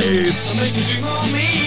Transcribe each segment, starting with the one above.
night.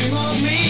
Dream of me.